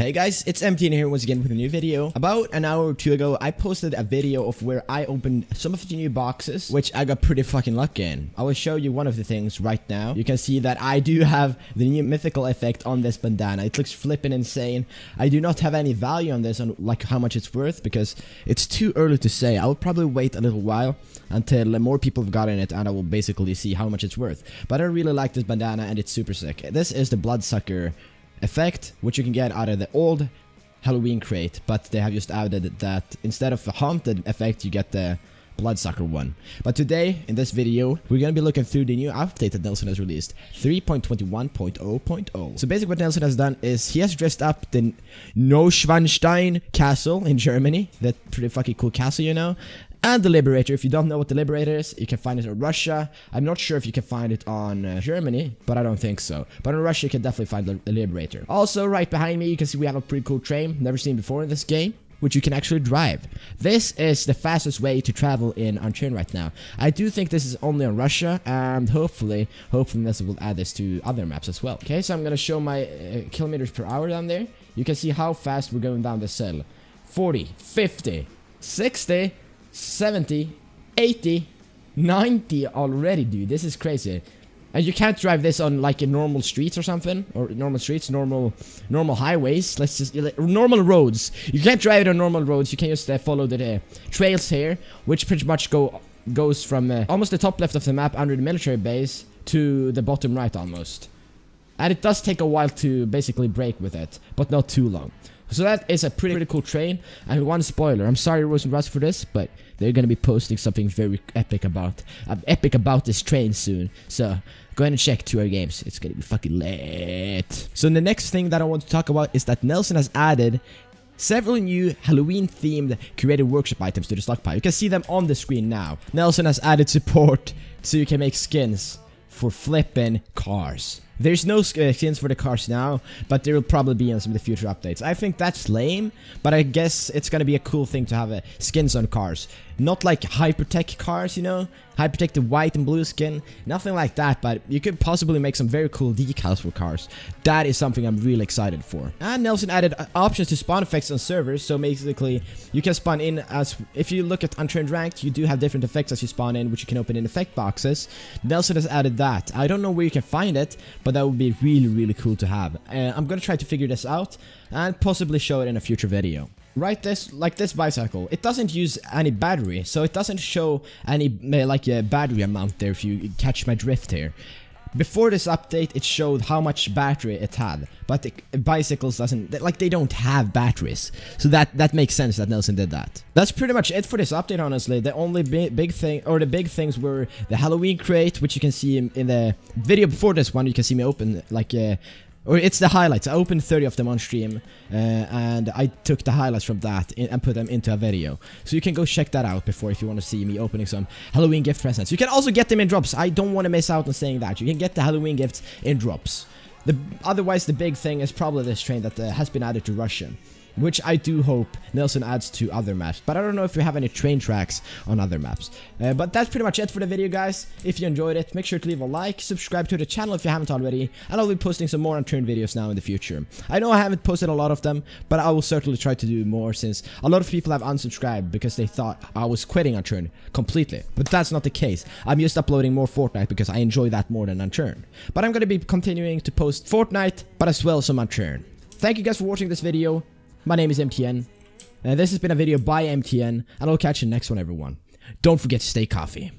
Hey guys, it's MTN here once again with a new video. About an hour or two ago, I posted a video of where I opened some of the new boxes, which I got pretty fucking lucky in. I will show you one of the things right now. You can see that I do have the new mythical effect on this bandana. It looks flipping insane. I do not have any value on this on like how much it's worth because it's too early to say. I will probably wait a little while until more people have gotten it and I will basically see how much it's worth. But I really like this bandana and it's super sick. This is the Bloodsucker effect, which you can get out of the old Halloween crate, but they have just added that instead of a haunted effect, you get the Bloodsucker one. But today, in this video, we're gonna be looking through the new update that Nelson has released, 3.21.0.0. So basically what Nelson has done is he has dressed up the Neuschwanstein castle in Germany, that pretty fucking cool castle, you know, and the Liberator. If you don't know what the Liberator is, you can find it in Russia. I'm not sure if you can find it on uh, Germany, but I don't think so. But in Russia, you can definitely find the Liberator. Also, right behind me, you can see we have a pretty cool train, never seen before in this game which you can actually drive. This is the fastest way to travel in Unturned right now. I do think this is only on Russia, and hopefully, hopefully this will add this to other maps as well. Okay, so I'm gonna show my uh, kilometers per hour down there. You can see how fast we're going down the cell. 40, 50, 60, 70, 80, 90 already, dude. This is crazy. And you can't drive this on like in normal streets or something, or normal streets, normal normal highways. Let's just normal roads. You can't drive it on normal roads. You can just uh, follow the uh, trails here, which pretty much go goes from uh, almost the top left of the map under the military base to the bottom right almost. And it does take a while to basically break with it, but not too long. So that is a pretty, pretty cool train. And one spoiler, I'm sorry Rose and Russ for this, but they're gonna be posting something very epic about uh, epic about this train soon. So go ahead and check two our games. It's gonna be fucking lit. So the next thing that I want to talk about is that Nelson has added several new Halloween themed curated workshop items to the stockpile. You can see them on the screen now. Nelson has added support so you can make skins for flipping cars. There's no uh, skins for the cars now, but there will probably be in some of the future updates. I think that's lame, but I guess it's gonna be a cool thing to have uh, skins on cars. Not like Hypertech cars, you know? Hypertech the white and blue skin. Nothing like that, but you could possibly make some very cool decals for cars. That is something I'm really excited for. And Nelson added uh, options to spawn effects on servers, so basically you can spawn in as... If you look at Unturned Ranked, you do have different effects as you spawn in, which you can open in effect boxes. Nelson has added that. I don't know where you can find it, but that would be really, really cool to have. Uh, I'm gonna try to figure this out and possibly show it in a future video right this like this bicycle it doesn't use any battery so it doesn't show any like a battery amount there if you catch my drift here before this update it showed how much battery it had but bicycles doesn't like they don't have batteries. So that that makes sense that Nelson did that. That's pretty much it for this update honestly. The only big, big thing or the big things were the Halloween crate which you can see in, in the video before this one. You can see me open like uh, or it's the highlights. I opened 30 of them on stream, uh, and I took the highlights from that and put them into a video. So you can go check that out before if you want to see me opening some Halloween gift presents. You can also get them in drops. I don't want to miss out on saying that. You can get the Halloween gifts in drops. The, otherwise, the big thing is probably this train that uh, has been added to Russian which I do hope Nelson adds to other maps. But I don't know if we have any train tracks on other maps. Uh, but that's pretty much it for the video, guys. If you enjoyed it, make sure to leave a like, subscribe to the channel if you haven't already, and I'll be posting some more Unturned videos now in the future. I know I haven't posted a lot of them, but I will certainly try to do more since a lot of people have unsubscribed because they thought I was quitting Unturned completely. But that's not the case. I'm just uploading more Fortnite because I enjoy that more than Unturned. But I'm going to be continuing to post Fortnite, but as well some Unturned. Thank you guys for watching this video. My name is MTN. And uh, this has been a video by MTN, and I'll catch you next one, everyone. Don't forget to stay coffee.